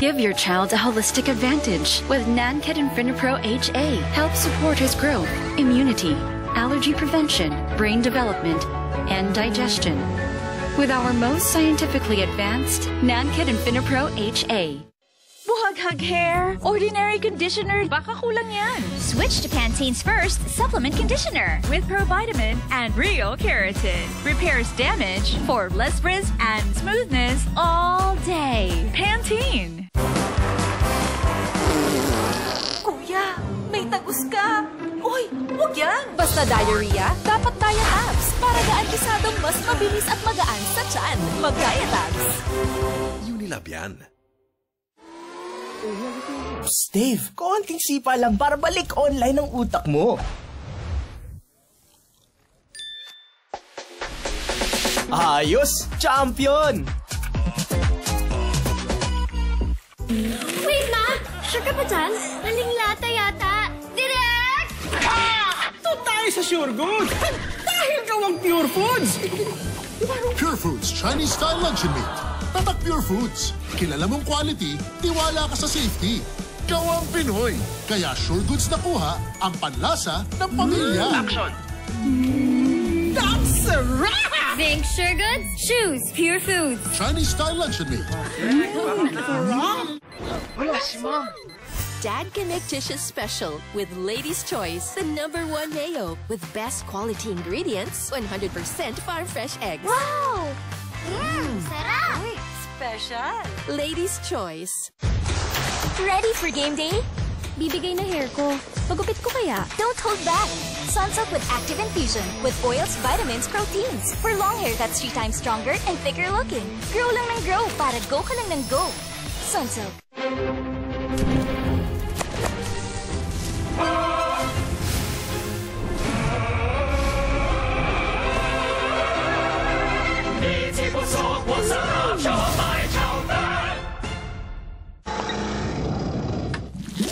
Give your child a holistic advantage with Nankit Infinipro HA. Help support his growth, immunity, allergy prevention, brain development, and digestion. With our most scientifically advanced Nankit Infinipro HA. Buhaghag hair, ordinary conditioner, baka kulang yan. Switch to Pantene's first supplement conditioner. With provitamin and real keratin. Repairs damage for less frizz and smoothness all day. Pantene. Tagos ka. Uy, huwag yan. Basta diarrhea, dapat Diet Abs. Para gaantisadong mas mabilis at magaan sa tiyan. Mag-Diet Abs. Unilab yan. Psst, Dave, konting sipa lang para balik online ang utak mo. Ayos! Champion! Wait, Ma! Sure ka ba dyan? Maling lata yata. Tayo sa Sure Good! Dahil gawang Pure Foods! Pure Foods Chinese Style Luncheon Meat. Tatak Pure Foods. Kilala mong quality, tiwala ka sa safety. Gawang Pinoy. Kaya sure goods na kuha ang panlasa ng pamilya. Action! Think sure goods? Choose Pure Foods. Chinese Style Luncheon Meat. Dad can make dishes special with Lady's Choice, the number one mayo with best quality ingredients, 100% farm fresh eggs. Wow! Mmm, mmm. sarap! Special. Lady's Choice. Ready for game day? Bibigay na hair ko. Magupit ko kaya? Don't hold back. Sunsilk with active infusion with oils, vitamins, proteins. For long hair that's three times stronger and thicker looking. Grow lang ng grow para go ka lang ng go. Sunsilk.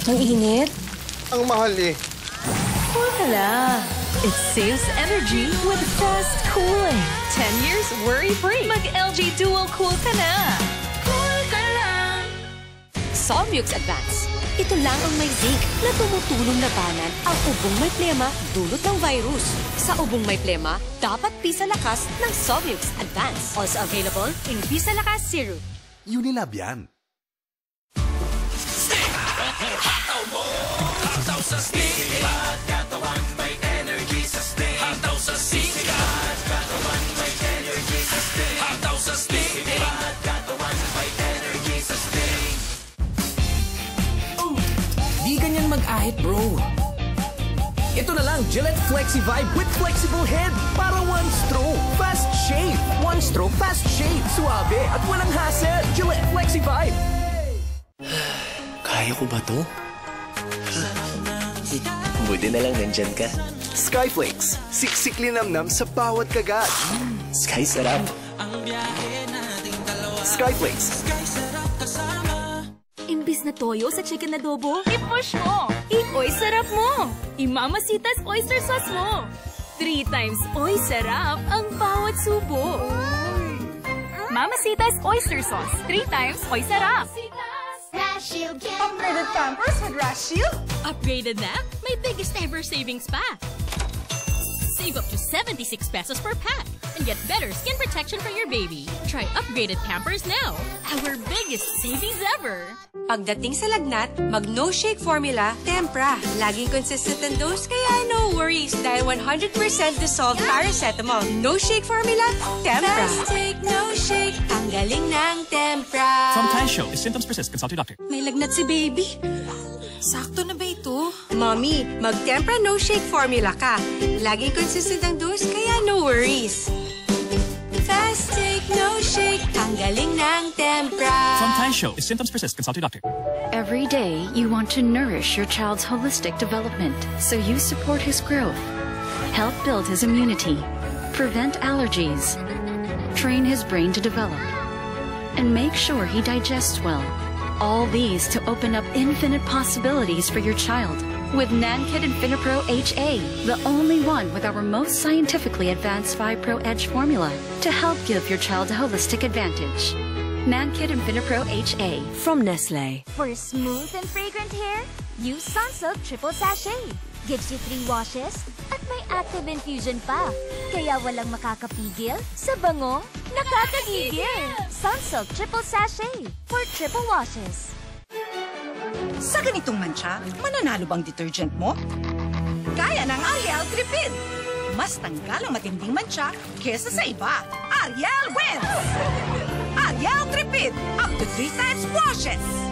Ang init. Ang mahal eh. Lang. It saves energy with fast cooling. 10 years worry-free. Mag-LG Dual Cool ka na. Cool ka lang. Solmux Advance. Ito lang ang may zinc na tumutulong labanan ang ubong may plema dulot ng virus. Sa ubong may plema, dapat pisa lakas ng Solmux Advance. Also available in Pisa Lakas Syrup. Unilab yan. Di ganyan mag-ahit, bro. Ito na lang, Gillette Flexi Vibe with flexible head para one stroke, fast shave. One stroke, fast shave. Suabe at walang hassle. Gillette Flexi Vibe. Kaya ko ba to? Buti na lang nandyan ka. Skyflakes. Siksik linamnam sa bawat kagat. Sky sarap. Skyflakes. Imbis na toyo sa chicken adobo, I-push mo. i-oy sarap mo. Imamasitas oyster sauce mo. Three times oy sarap ang bawat subo. Mamacita's Oyster Sauce. Three times oy sarap. Upgraded Pampers with Rash Shield. Upgraded na? May biggest ever savings pa! Save up to 76 pesos per pack and get better skin protection for your baby. Try upgraded Pampers now. Our biggest savings ever. Pagdating sa lagnat, mag no shake formula, tempra. Laging consistent ang dose kaya no worries dahil 100% dissolved paracetamol. No shake formula, tempra. Fast take, no shake. Ang galing ng tempra. Sometimes show. If symptoms persist, consult your doctor. May lagnat si baby. Sakto na ba ito? Mommy, mag-tempra no shake formula ka. Laging consistent ang dose kaya no worries. Galing ng tempra. Sometimes show. If symptoms persist, consult your doctor. Every day, you want to nourish your child's holistic development so you support his growth, help build his immunity, prevent allergies, train his brain to develop, and make sure he digests well. All these to open up infinite possibilities for your child. With Nankit Infinipro HA, the only one with our most scientifically advanced Vipro Edge formula to help give your child a holistic advantage. Mankit Infinipro HA. From Nestle. For smooth and fragrant hair, use Sunsilk Triple Sachet. Gives you three washes at may active infusion pa. Kaya walang makakapigil sa bangong nakakagigil. Sunsilk Triple Sachet for triple washes. Sa ganitong mancha, mananalo bang detergent mo? Kaya ng Ariel Tripid! Mas tanggal ang matinding mancha kesa sa iba. Ariel wins! Ariel Tripid! Up to three times washes!